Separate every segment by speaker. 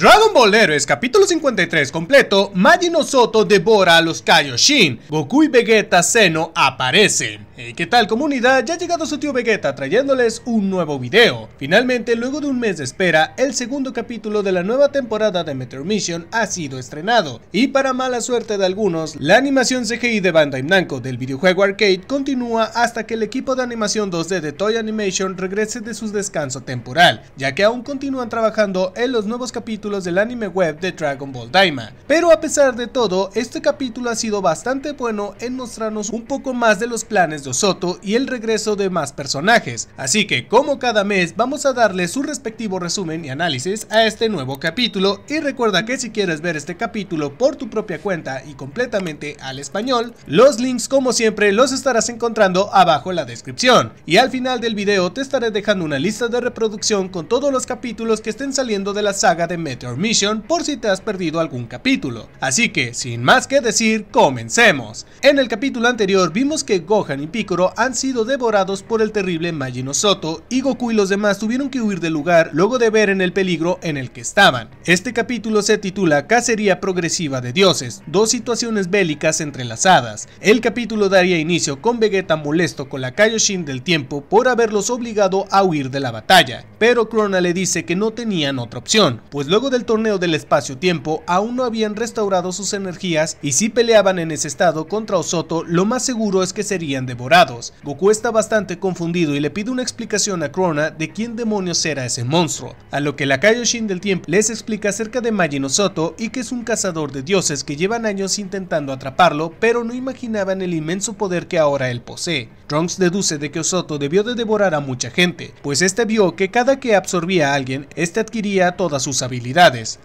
Speaker 1: Dragon Ball Heroes capítulo 53 completo, Majin Soto devora a los Kaioshin, Goku y Vegeta Seno aparecen. ¿Qué tal comunidad? Ya ha llegado su tío Vegeta trayéndoles un nuevo video. Finalmente, luego de un mes de espera, el segundo capítulo de la nueva temporada de Meteor Mission ha sido estrenado. Y para mala suerte de algunos, la animación CGI de Bandai Namco del videojuego arcade continúa hasta que el equipo de animación 2D de Toy Animation regrese de su descanso temporal, ya que aún continúan trabajando en los nuevos capítulos del anime web de Dragon Ball Daima. Pero a pesar de todo, este capítulo ha sido bastante bueno en mostrarnos un poco más de los planes de Soto y el regreso de más personajes, así que como cada mes vamos a darle su respectivo resumen y análisis a este nuevo capítulo. Y recuerda que si quieres ver este capítulo por tu propia cuenta y completamente al español, los links como siempre los estarás encontrando abajo en la descripción. Y al final del video te estaré dejando una lista de reproducción con todos los capítulos que estén saliendo de la saga de Mission por si te has perdido algún capítulo. Así que sin más que decir, comencemos. En el capítulo anterior vimos que Gohan y Piccolo han sido devorados por el terrible Majin Soto y Goku y los demás tuvieron que huir del lugar luego de ver en el peligro en el que estaban. Este capítulo se titula Cacería progresiva de dioses, dos situaciones bélicas entrelazadas. El capítulo daría inicio con Vegeta molesto con la Kaioshin del tiempo por haberlos obligado a huir de la batalla, pero Krona le dice que no tenían otra opción, pues luego del torneo del espacio-tiempo aún no habían restaurado sus energías y si peleaban en ese estado contra Osoto lo más seguro es que serían devorados Goku está bastante confundido y le pide una explicación a Krona de quién demonios era ese monstruo, a lo que la Kaioshin del tiempo les explica acerca de Majin Osoto y que es un cazador de dioses que llevan años intentando atraparlo, pero no imaginaban el inmenso poder que ahora él posee. Trunks deduce de que Osoto debió de devorar a mucha gente, pues este vio que cada que absorbía a alguien, este adquiría todas sus habilidades,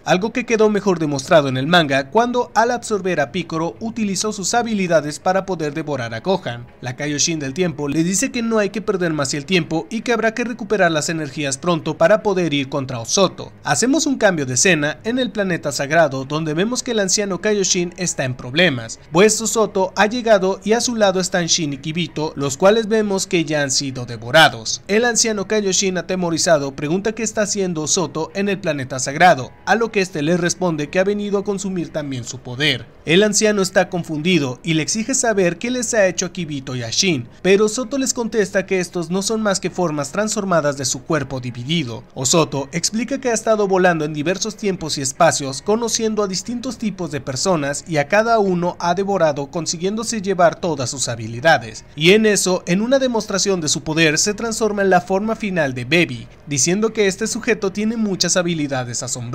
Speaker 1: algo que quedó mejor demostrado en el manga cuando al absorber a Piccolo utilizó sus habilidades para poder devorar a Gohan. La Kaioshin del tiempo le dice que no hay que perder más el tiempo y que habrá que recuperar las energías pronto para poder ir contra Osoto. Hacemos un cambio de escena en el planeta sagrado donde vemos que el anciano Kaioshin está en problemas, pues Osoto ha llegado y a su lado están Shin y Kibito, los cuales vemos que ya han sido devorados. El anciano Kaioshin atemorizado pregunta qué está haciendo Osoto en el planeta sagrado, a lo que este le responde que ha venido a consumir también su poder. El anciano está confundido y le exige saber qué les ha hecho a Kibito y a Shin, pero Soto les contesta que estos no son más que formas transformadas de su cuerpo dividido. Osoto explica que ha estado volando en diversos tiempos y espacios, conociendo a distintos tipos de personas y a cada uno ha devorado consiguiéndose llevar todas sus habilidades. Y en eso, en una demostración de su poder, se transforma en la forma final de Baby, diciendo que este sujeto tiene muchas habilidades asombrosas.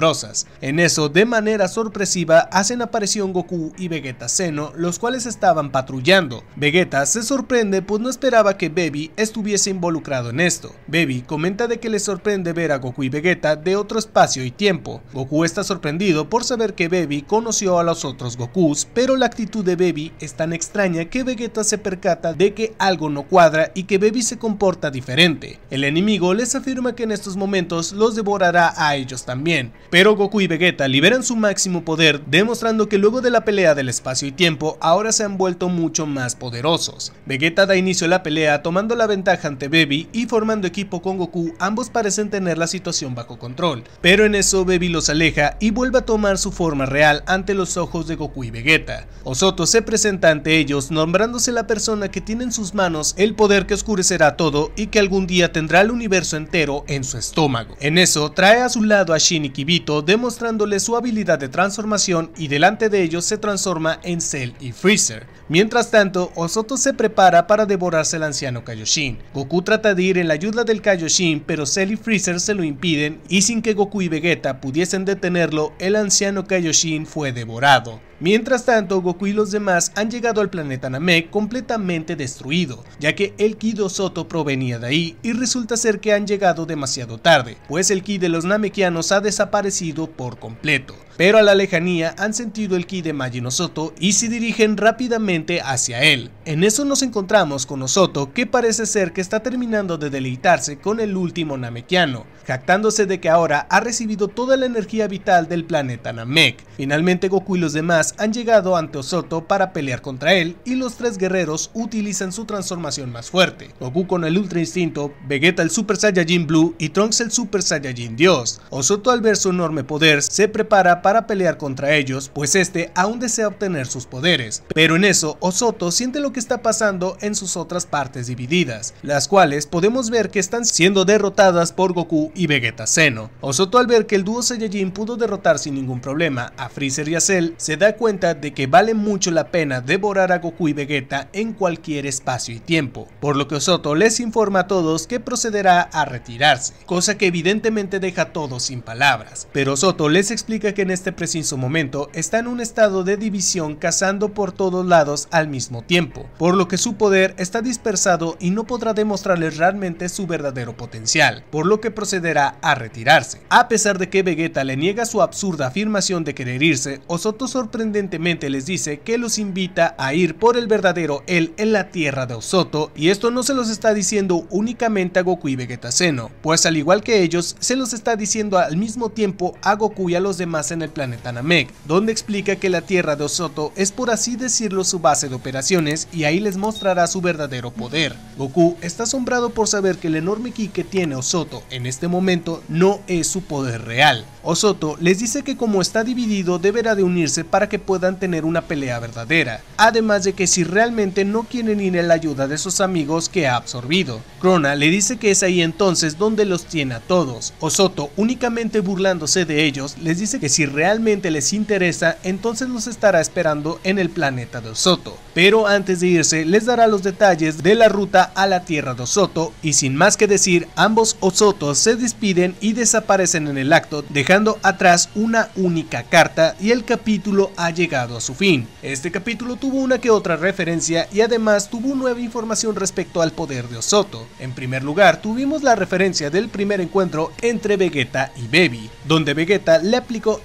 Speaker 1: En eso, de manera sorpresiva, hacen aparición Goku y Vegeta Seno, los cuales estaban patrullando. Vegeta se sorprende pues no esperaba que Baby estuviese involucrado en esto. Baby comenta de que le sorprende ver a Goku y Vegeta de otro espacio y tiempo. Goku está sorprendido por saber que Baby conoció a los otros Gokus, pero la actitud de Baby es tan extraña que Vegeta se percata de que algo no cuadra y que Baby se comporta diferente. El enemigo les afirma que en estos momentos los devorará a ellos también, pero Goku y Vegeta liberan su máximo poder, demostrando que luego de la pelea del espacio y tiempo ahora se han vuelto mucho más poderosos. Vegeta da inicio a la pelea tomando la ventaja ante Baby y formando equipo con Goku, ambos parecen tener la situación bajo control, pero en eso Baby los aleja y vuelve a tomar su forma real ante los ojos de Goku y Vegeta. Osoto se presenta ante ellos nombrándose la persona que tiene en sus manos el poder que oscurecerá todo y que algún día tendrá el universo entero en su estómago. En eso trae a su lado a Shin Demostrándole su habilidad de transformación y delante de ellos se transforma en Cell y Freezer. Mientras tanto, Osoto se prepara para devorarse al anciano Kaioshin. Goku trata de ir en la ayuda del Kaioshin, pero Cell y Freezer se lo impiden y sin que Goku y Vegeta pudiesen detenerlo, el anciano Kaioshin fue devorado. Mientras tanto, Goku y los demás han llegado al planeta Namek completamente destruido, ya que el ki de Osoto provenía de ahí y resulta ser que han llegado demasiado tarde, pues el ki de los Namekianos ha desaparecido por completo. Pero a la lejanía han sentido el ki de Majin Osoto y se dirigen rápidamente hacia él. En eso nos encontramos con Osoto que parece ser que está terminando de deleitarse con el último Namekiano, jactándose de que ahora ha recibido toda la energía vital del planeta Namek. Finalmente Goku y los demás han llegado ante Osoto para pelear contra él y los tres guerreros utilizan su transformación más fuerte. Goku con el Ultra Instinto, Vegeta el Super Saiyajin Blue y Trunks el Super Saiyajin Dios. Osoto al ver su enorme poder se prepara para pelear contra ellos, pues este aún desea obtener sus poderes. Pero en eso Osoto siente lo que está pasando en sus otras partes divididas, las cuales podemos ver que están siendo derrotadas por Goku y Vegeta Seno. Osoto al ver que el dúo Saiyajin pudo derrotar sin ningún problema a Freezer y a Cell, se da cuenta de que vale mucho la pena devorar a Goku y Vegeta en cualquier espacio y tiempo, por lo que Osoto les informa a todos que procederá a retirarse, cosa que evidentemente deja a todos sin palabras, pero Osoto les explica que este preciso momento está en un estado de división cazando por todos lados al mismo tiempo, por lo que su poder está dispersado y no podrá demostrarles realmente su verdadero potencial, por lo que procederá a retirarse. A pesar de que Vegeta le niega su absurda afirmación de querer irse, Osoto sorprendentemente les dice que los invita a ir por el verdadero él en la tierra de Osoto, y esto no se los está diciendo únicamente a Goku y Vegeta Seno, pues al igual que ellos, se los está diciendo al mismo tiempo a Goku y a los demás en el planeta Namek, donde explica que la tierra de Osoto es por así decirlo su base de operaciones y ahí les mostrará su verdadero poder. Goku está asombrado por saber que el enorme ki que tiene Osoto en este momento no es su poder real. Osoto les dice que como está dividido deberá de unirse para que puedan tener una pelea verdadera, además de que si realmente no quieren ir en la ayuda de sus amigos que ha absorbido. Krona le dice que es ahí entonces donde los tiene a todos. Osoto, únicamente burlándose de ellos, les dice que si realmente les interesa, entonces los estará esperando en el planeta de Osoto. Pero antes de irse, les dará los detalles de la ruta a la tierra de Osoto y sin más que decir, ambos Osotos se despiden y desaparecen en el acto, dejando atrás una única carta y el capítulo ha llegado a su fin. Este capítulo tuvo una que otra referencia y además tuvo nueva información respecto al poder de Osoto. En primer lugar, tuvimos la referencia del primer encuentro entre Vegeta y Baby, donde Vegeta le aplicó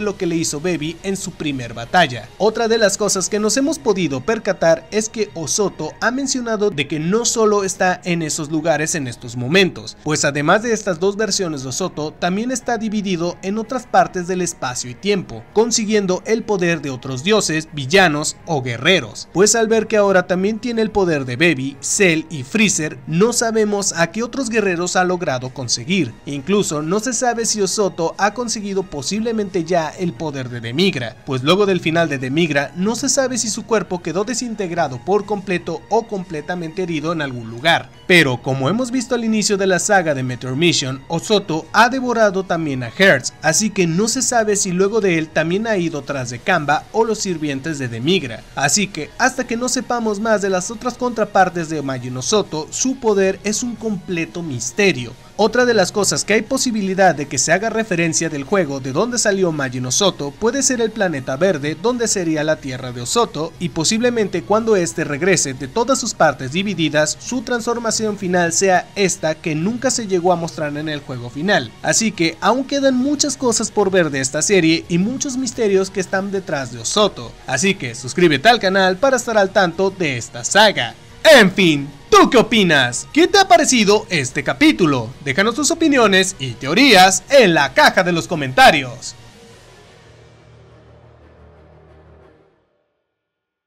Speaker 1: lo que le hizo Baby en su primer batalla. Otra de las cosas que nos hemos podido percatar es que Osoto ha mencionado de que no solo está en esos lugares en estos momentos, pues además de estas dos versiones de Osoto, también está dividido en otras partes del espacio y tiempo, consiguiendo el poder de otros dioses, villanos o guerreros. Pues al ver que ahora también tiene el poder de Baby, Cell y Freezer, no sabemos a qué otros guerreros ha logrado conseguir. Incluso no se sabe si Osoto ha conseguido ya el poder de Demigra, pues luego del final de Demigra no se sabe si su cuerpo quedó desintegrado por completo o completamente herido en algún lugar. Pero como hemos visto al inicio de la saga de Meteor Mission, Osoto ha devorado también a Hertz, así que no se sabe si luego de él también ha ido tras de Kamba o los sirvientes de Demigra. Así que hasta que no sepamos más de las otras contrapartes de Majin Osoto, su poder es un completo misterio. Otra de las cosas que hay posibilidad de que se haga referencia del juego de donde salió Majin Osoto puede ser el planeta verde donde sería la tierra de Osoto y posiblemente cuando este regrese de todas sus partes divididas su transformación final sea esta que nunca se llegó a mostrar en el juego final. Así que aún quedan muchas cosas por ver de esta serie y muchos misterios que están detrás de Osoto. Así que suscríbete al canal para estar al tanto de esta saga. En fin, ¿Tú qué opinas? ¿Qué te ha parecido este capítulo? Déjanos tus opiniones y teorías en la caja de los comentarios.